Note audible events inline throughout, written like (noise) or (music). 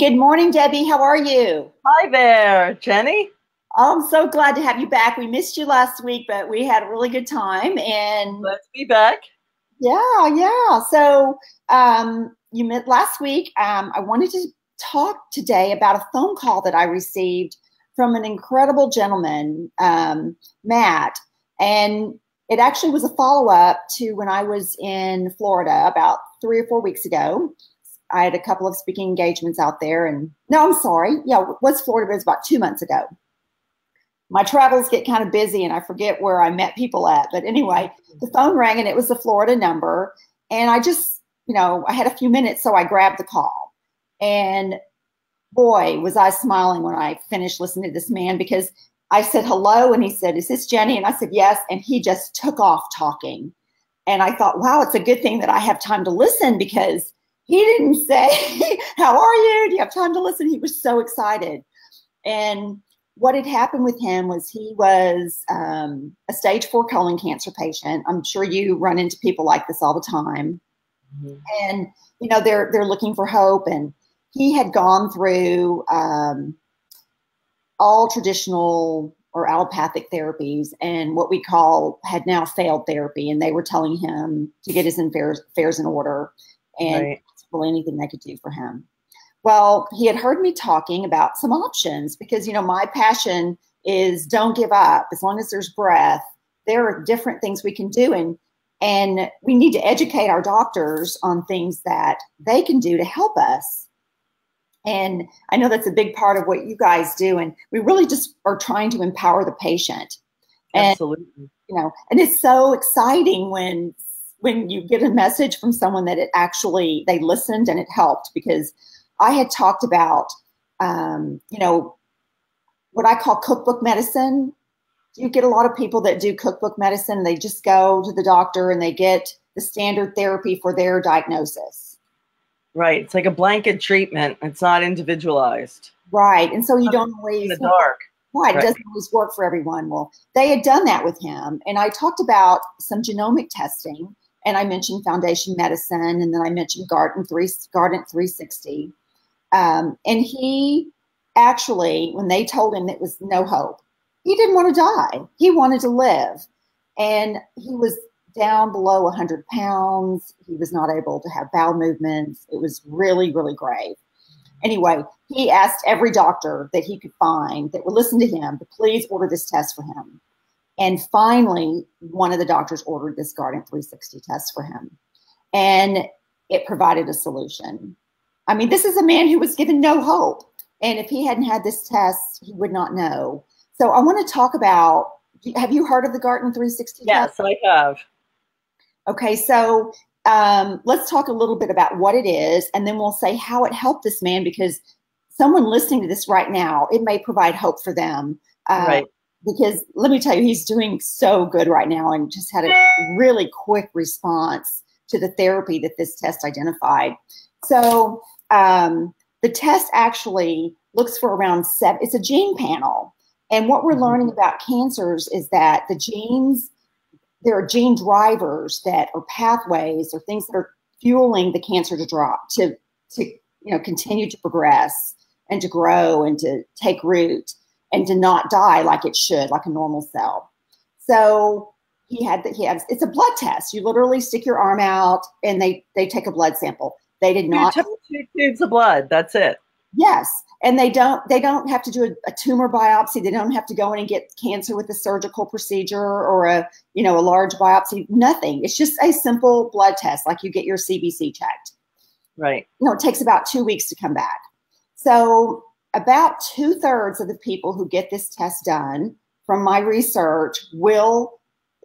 Good morning, Debbie. How are you? Hi there, Jenny. Oh, I'm so glad to have you back. We missed you last week, but we had a really good time. And let's be back. Yeah, yeah. So um, you met last week. Um, I wanted to talk today about a phone call that I received from an incredible gentleman, um, Matt, and it actually was a follow up to when I was in Florida about three or four weeks ago. I had a couple of speaking engagements out there, and no, I'm sorry. Yeah, was Florida, but it was about two months ago. My travels get kind of busy, and I forget where I met people at. But anyway, mm-hmm. the phone rang, and it was the Florida number, and I just, you know, I had a few minutes, so I grabbed the call, and boy, was I smiling when I finished listening to this man because I said hello, and he said, "Is this Jenny?" And I said, "Yes," and he just took off talking. And I thought, wow, it's a good thing that I have time to listen because he didn't say, (laughs) How are you? Do you have time to listen? He was so excited. And what had happened with him was he was um, a stage four colon cancer patient. I'm sure you run into people like this all the time. Mm-hmm. And, you know, they're, they're looking for hope. And he had gone through um, all traditional or allopathic therapies and what we call had now failed therapy. And they were telling him to get his affairs, affairs in order and right. Anything they could do for him. Well, he had heard me talking about some options because, you know, my passion is don't give up. As long as there's breath, there are different things we can do. And, and we need to educate our doctors on things that they can do to help us. And I know that's a big part of what you guys do. And we really just are trying to empower the patient. And, Absolutely. You know, and it's so exciting when when you get a message from someone that it actually they listened and it helped because I had talked about um, you know what I call cookbook medicine. You get a lot of people that do cookbook medicine. They just go to the doctor and they get the standard therapy for their diagnosis. Right. It's like a blanket treatment. It's not individualized. Right. And so you don't always in the dark. Right. It doesn't always work for everyone. Well, they had done that with him. And I talked about some genomic testing and I mentioned Foundation Medicine, and then I mentioned Guardant three Guardant 360. Um, and he actually, when they told him it was no hope, he didn't want to die. He wanted to live, and he was down below 100 pounds. He was not able to have bowel movements. It was really, really grave. Anyway, he asked every doctor that he could find that would listen to him to please order this test for him. And finally, one of the doctors ordered this Guardant 360 test for him. And it provided a solution. I mean, this is a man who was given no hope. And if he hadn't had this test, he would not know. So I want to talk about have you heard of the Guardant 360 yes, test? I have. Okay, so um, let's talk a little bit about what it is, and then we'll say how it helped this man because someone listening to this right now, it may provide hope for them. Uh, right because let me tell you, he's doing so good right now and just had a really quick response to the therapy that this test identified. So um, the test actually looks for around seven, it's a gene panel. And what we're mm-hmm. learning about cancers is that the genes, there are gene drivers that are pathways or things that are fueling the cancer to drop, to, to you know, continue to progress and to grow and to take root and did not die like it should, like a normal cell. So he had that he has it's a blood test. You literally stick your arm out and they they take a blood sample. They did not two tubes of blood. That's it. Yes, and they don't they don't have to do a, a, tumor biopsy. They don't have to go in and get cancer with a surgical procedure or a you know a large biopsy. Nothing. It's just a simple blood test, like you get your CBC checked. Right. You know, it takes about two weeks to come back. So about two thirds of the people who get this test done from my research will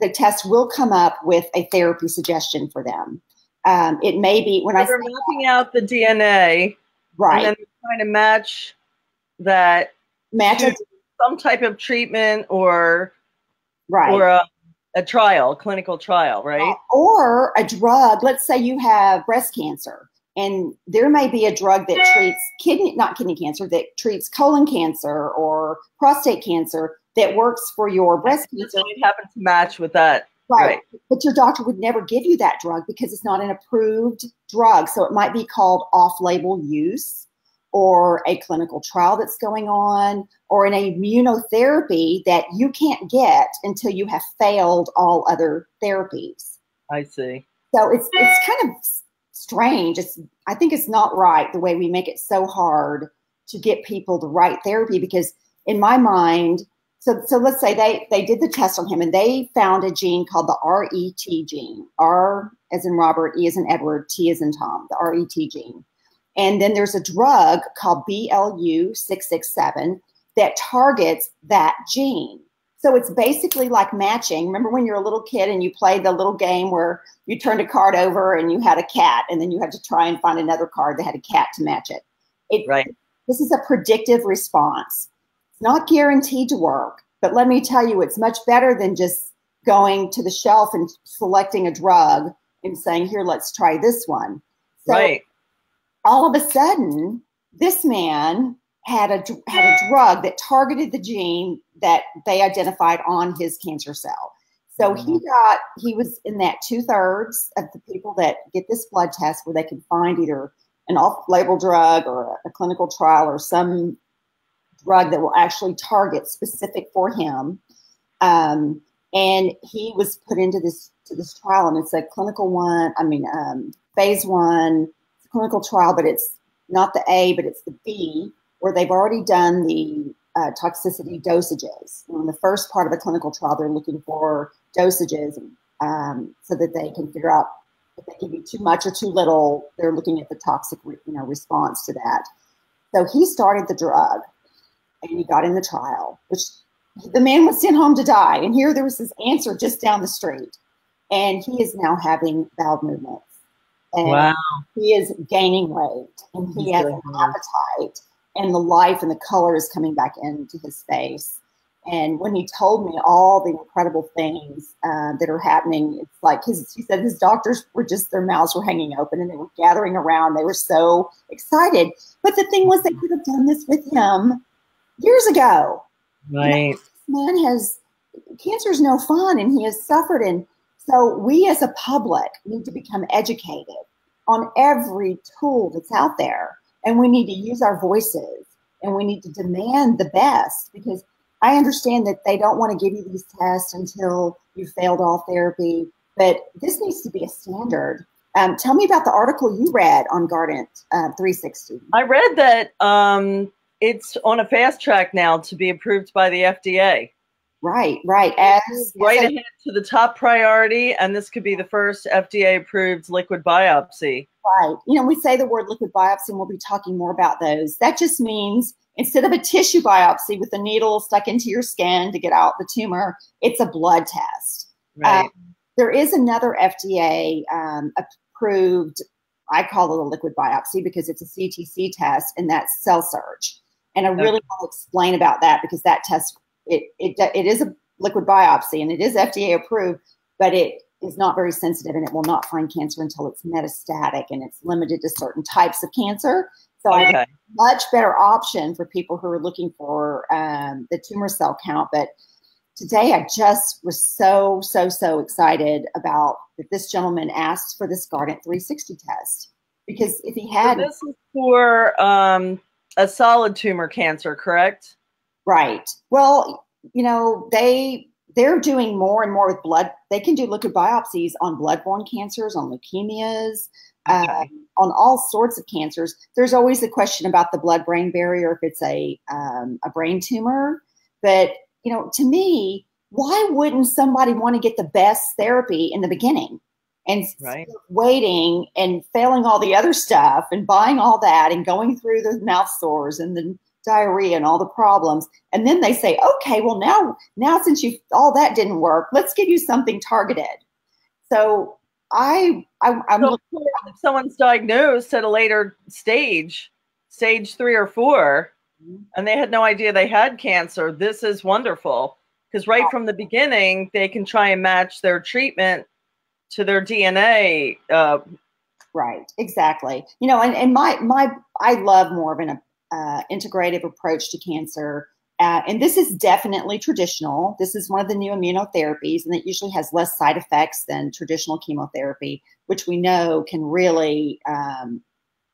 the test will come up with a therapy suggestion for them. Um, it may be when so I they're mapping out the DNA, right? And then trying to match that match some type of treatment or right or a, a trial, clinical trial, right? Uh, or a drug. Let's say you have breast cancer and there may be a drug that treats kidney, not kidney cancer, that treats colon cancer or prostate cancer that works for your breast cancer. It happen to match with that. Right. right. But your doctor would never give you that drug because it's not an approved drug. So it might be called off label use. or a clinical trial that's going on or an immunotherapy that you can't get until you have failed all other therapies. I see. So it's it's kind of strange. It's I think it's not right the way we make it so hard to get people the right therapy because in my mind, so so let's say they they did the test on him and they found a gene called the RET gene. R as in Robert, E as in Edward, T as in Tom, the RET gene. And then there's a drug called BLU667 that targets that gene. So it's basically like matching. Remember when you're a little kid and you played the little game where you turned a card over and you had a cat, and then you had to try and find another card that had a cat to match it. it right. This is a predictive response. It's not guaranteed to work, but let me tell you, it's much better than just going to the shelf and selecting a drug and saying, "Here, let's try this one." So right. All of a sudden, this man had a had a drug that targeted the gene that they identified on his cancer cell. So he mm-hmm. got he was in that two thirds of the people that get this blood test where they can find either an off-label drug or a clinical trial or some drug that will actually target specific for him. Um, and he was put into this to this trial, and it's a clinical one. I mean, um, phase one clinical trial, but it's not the A, but it's the B where they've already done the uh, toxicity dosages. In the first part of the clinical trial, they're looking for dosages um, so that they can figure out if they give you too much or too little. They're looking at the toxic, you know, response to that. So he started the drug, and he got in the trial, which the man was sent home to die. And here there was this answer just down the street, and he is now having bowel movements. And wow. he is gaining weight, and he He's has an appetite and the life and the color is coming back into his face. And when he told me all the incredible things uh, that are happening, it's like his, he said his doctors were just, their mouths were hanging open and they were gathering around. They were so excited. But the thing was, they could have done this with him years ago. Right. You know, man has, cancer is no fun and he has suffered. And so we as a public need to become educated on every tool that's out there and we need to use our voices and we need to demand the best because I understand that they don't want to give you these tests until you've failed all therapy, but this needs to be a standard. Um, tell me about the article you read on Guardant uh, 360. I read that um, it's on a fast track now to be approved by the FDA. Right, right. As right as ahead to the top priority, and this could be the first FDA approved liquid biopsy. Right. You know, we say the word liquid biopsy, and we'll be talking more about those. That just means instead of a tissue biopsy with a needle stuck into your skin to get out the tumor, it's a blood test. Right. Um, there is another FDA um, approved, I call it a liquid biopsy because it's a CTC test, and that's CellSearch. And I really okay. want to explain about that because that test it, it, it is a liquid biopsy and it is FDA approved, but it is not very sensitive and it will not find cancer until it's metastatic and it's limited to certain types of cancer. So okay. I much better option for people who are looking for um, the tumor cell count. But today I just was so, so, so excited about that this gentleman asked for this Guardant 360 test. Because if he had so this is for um, a solid tumor cancer, correct? Right. Well, you know, they they're doing more and more with blood. They can do liquid biopsies on bloodborne cancers, on leukemias, uh, okay. on all sorts of cancers. There's always a question about the blood-brain barrier if it's a um, a brain tumor. But you know, to me, why wouldn't somebody want to get the best therapy in the beginning? And right. waiting and failing all the other stuff and buying all that and going through the mouth sores and the diarrhea and all the problems. And then they say okay well now now since you all that didn't work let's give you something targeted. So i, I i'm so if someone's diagnosed at a later stage stage three or 4 mm-hmm. and they had no idea they had cancer this is wonderful. Because right from the beginning they can try and match their treatment to their dna uh, right exactly. You know and, and my my i love more of an uh, integrative approach to cancer. Uh, and this is definitely traditional. This is one of the new immunotherapies, and it usually has less side effects than traditional chemotherapy, which we know can really um,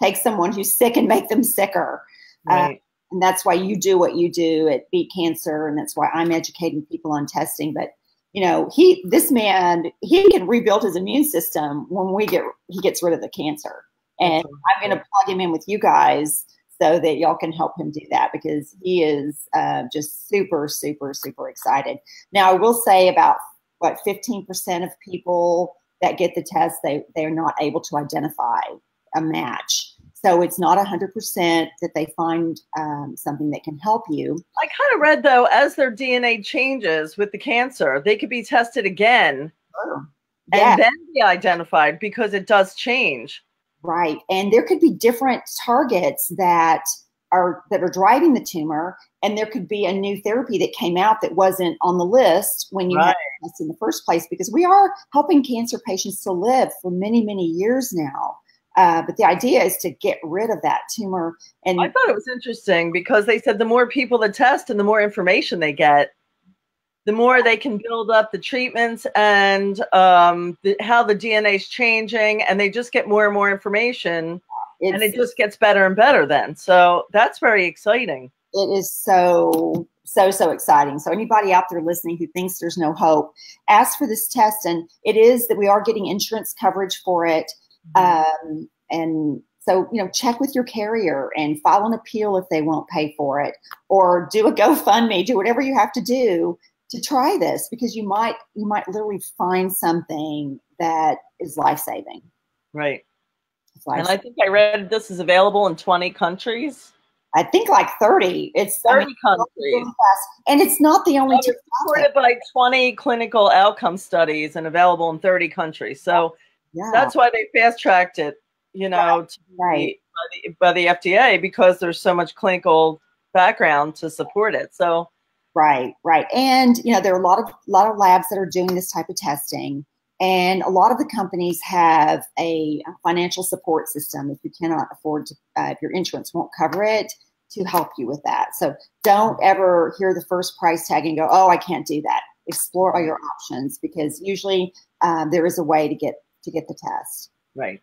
take someone who's sick and make them sicker. Uh, right. Uh, and that's why you do what you do at Beat Cancer, and that's why I'm educating people on testing. But you know, he this man he can rebuild his immune system when we get he gets rid of the cancer, and I'm going to plug him in with you guys so that y'all can help him do that because he is uh, just super, super, super excited. Now, I will say about what 15% of people that get the test, they, they're not able to identify a match. So it's not 100% that they find um, something that can help you. I kind of read, though, as their DNA changes with the cancer, they could be tested again sure. yeah. and then be identified because it does change. Right. And there could be different targets that are that are driving the tumor and there could be a new therapy that came out that wasn't on the list when you right. had this in the first place because we are helping cancer patients to live for many many years now uh, but the idea is to get rid of that tumor and i thought it was interesting because they said the more people that test and the more information they get the more they can build up the treatments and um, the, how the DNA is changing, and they just get more and more information, it's, and it just gets better and better. Then, so that's very exciting. It is so so so exciting. So anybody out there listening who thinks there's no hope, ask for this test, and it is that we are getting insurance coverage for it, mm-hmm. um, and so, you know, check with your carrier and file an appeal if they won't pay for it, or do a (laughs) GoFundMe, do whatever you have to do to try this because you might you might literally find something that is life saving. Right. And I think I read this is available in 20 countries. I think like 30. It's 30 I mean, countries. And it's not the only well, supported by 20 clinical outcome studies and available in 30 countries. So yeah. that's why they fast tracked it, you know, right. By, the, by the FDA because there's so much clinical background to support it. So Right, right. And you know, there are a lot of lot of labs that are doing this type of testing. And a lot of the companies have a financial support system if you cannot afford to, uh, if your insurance won't cover it, to help you with that. So don't ever hear the first price tag and go, oh, I can't do that. Explore all your options because usually um, there is a way to get to get the test. Right.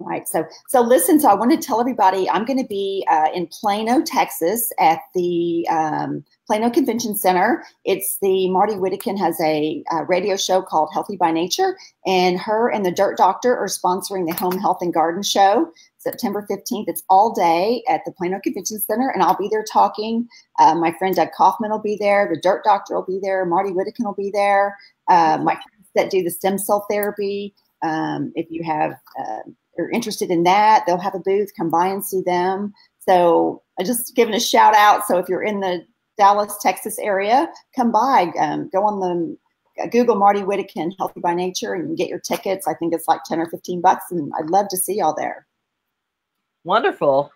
Right. So, so listen. So, I want to tell everybody I'm going to be uh, in Plano, Texas, at the um, Plano Convention Center. It's the Martie Whittekin has a, a, radio show called Healthy by Nature, and her and the Dirt Doctor are sponsoring the Home Health and Garden Show. September 15th. It's all day at the Plano Convention Center, and I'll be there talking. Uh, my friend Doug Kaufmann will be there. The Dirt Doctor will be there. Martie Whittekin will be there. Uh, my friends that do the stem cell therapy. Um, if you have uh, are interested in that, they'll have a booth. Come by and see them. So I just giving a shout out. So if you're in the Dallas, Texas area, come by. Um, go on the uh, Google Martie Whittekin Healthy by Nature and get your tickets. I think it's like 10 or 15 bucks, and I'd love to see y'all there. Wonderful.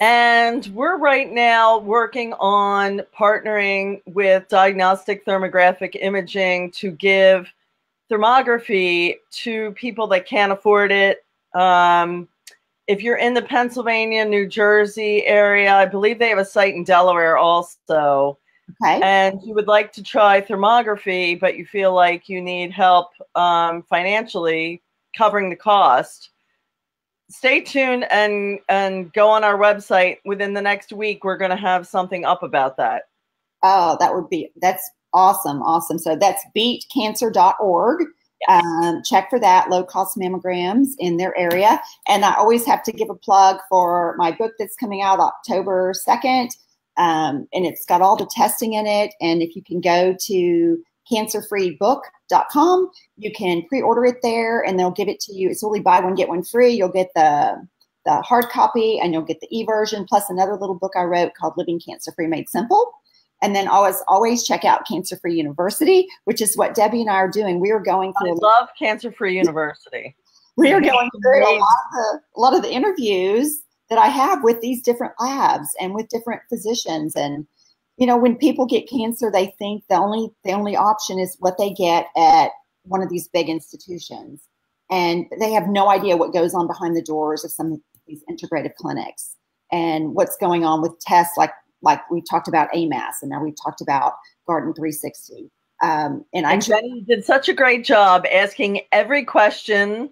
And we're right now working on partnering with Diagnostic Thermographic Imaging to give thermography to people that can't afford it um, if you're in the Pennsylvania, New Jersey area, I believe they have a site in Delaware also. Okay. And you would like to try thermography, but you feel like you need help um, financially covering the cost. Stay tuned and and go on our website. Within the next week, we're going to have something up about that. Oh, that would be that's awesome, awesome. So that's beatcancer.org um, check for that low cost mammograms in their area. And I always have to give a plug for my book that's coming out October 2nd. Um, and it's got all the testing in it. And if you can go to cancerfreebook.com, you can pre order it there and they'll give it to you. It's only buy one, get one free. You'll get the the hard copy and you'll get the e-version plus another little book I wrote called Living Cancer Free Made Simple. And then always always check out Cancer Free University, which is what Debbie and I are doing. We are going through. I love Cancer Free University. (laughs) we are going through a lot, the, a lot of the interviews that I have with these different labs and with different physicians. And you know, when people get cancer, they think the only the only option is what they get at one of these big institutions, and they have no idea what goes on behind the doors of some of these integrative clinics and what's going on with tests like like we talked about AMAS and now we've talked about Guardant 360. Um, and, and I Jenny did such a great job asking every question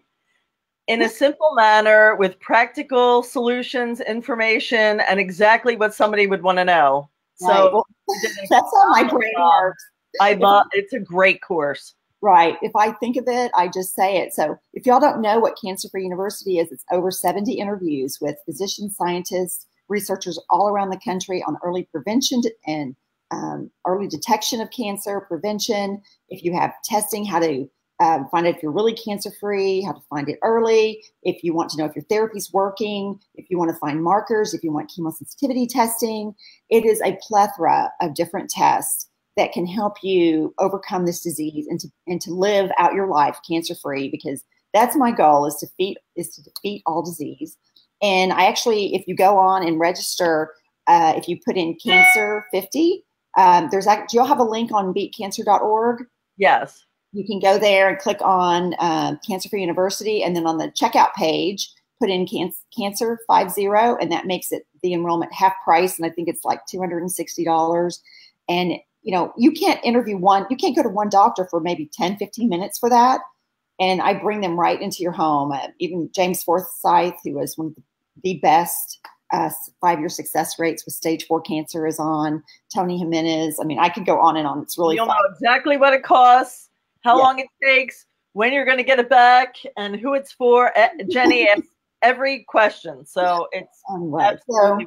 in a simple manner with practical solutions, information, and exactly what somebody would want to know. Right. So (laughs) well, that's how my brain works. I love it's a great course. Right. If I think of it, I just say it. So if y'all don't know what Cancer Free University is, it's over 70 interviews with physicians, scientists, researchers all around the country on early prevention and um, early detection of cancer, prevention. If you have testing, how to um, find out if you're really cancer free, how to find it early, if you want to know if your therapy's working, if you want to find markers, if you want chemosensitivity testing. It is a plethora of different tests that can help you overcome this disease and to, and to live out your life cancer free because that's my goal is to defeat is to defeat all disease. And I actually, if you go on and register, uh, if you put in cancer 50, um, there's actually, do you all have a link on beatcancer.org? Yes you can go there and click on uh, Cancer Free University, and then on the checkout page, put in can- Cancer Five Zero, and that makes it the enrollment half price, and I think it's like two hundred and sixty dollars. And you know, you can't interview one, you can't go to one doctor for maybe 10, 15 minutes for that. And I bring them right into your home. Uh, even James Forsythe, who was one of the best uh, five year success rates with stage four cancer, is on. Tony Jimenez. I mean, I could go on and on. It's really You'll fun. know exactly what it costs how yeah. long it takes, when you're going to get it back, and who it's for. Jenny (laughs) asks every question, so it's right. so,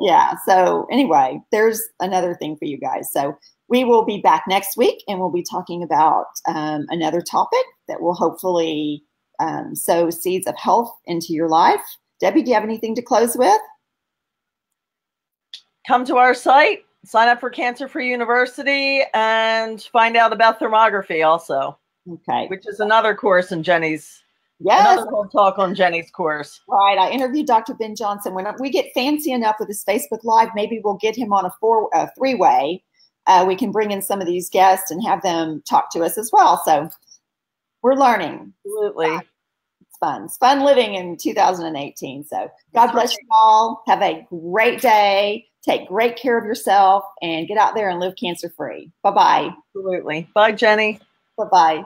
yeah. So anyway, there's another thing for you guys. So we will be back next week, and we'll be talking about um, another topic that will hopefully um, sow seeds of health into your life. Debbie, do you have anything to close with? Come to our site, sign up for Cancer Free University and find out about thermography also. Okay. Which is another course in Jenny's. Yes. Another talk on Jenny's course. Right. I interviewed Dr. Ben Johnson. When we get fancy enough with his Facebook Live, maybe we'll get him on a four, a three way. Uh, we can bring in some of these guests and have them talk to us as well. So we're learning. Absolutely. It's fun. It's fun living in 2018. So God bless you all. Have a great day. Take great care of yourself and get out there and live cancer free. Bye bye. Absolutely. Bye, Jenny. Bye bye.